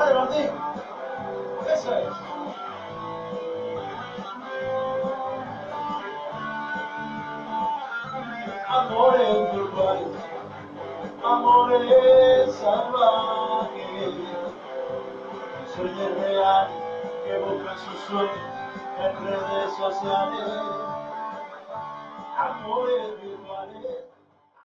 de Martín. Esa es. Amores virtuales, amores salvajes, sueños reales que buscan sus sueños en redes sociales. Amores virtuales.